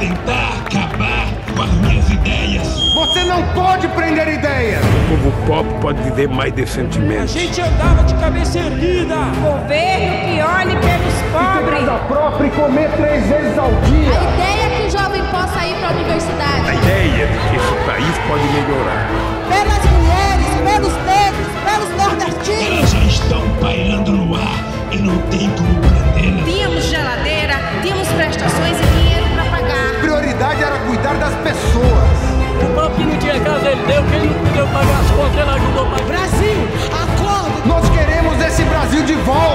tentar acabar com as minhas ideias. Você não pode prender ideias. O povo pobre pode viver mais decentemente. A gente andava de cabeça erguida. Governo que olhe pelos pobres. Casa própria e comer três vezes ao dia. A ideia é que o jovem possa ir para a universidade. A ideia de que esse país pode melhorar. Pelas mulheres, pelos negros, pelos nordestinos. Elas já estão pairando no ar e não tem como prendê-las. Tínhamos geladeira, tínhamos das pessoas. O povo que não tinha casa, ele deu. Quem não podia pagar as contas, ele ajudou. Brasil, acorda! Nós queremos esse Brasil de volta.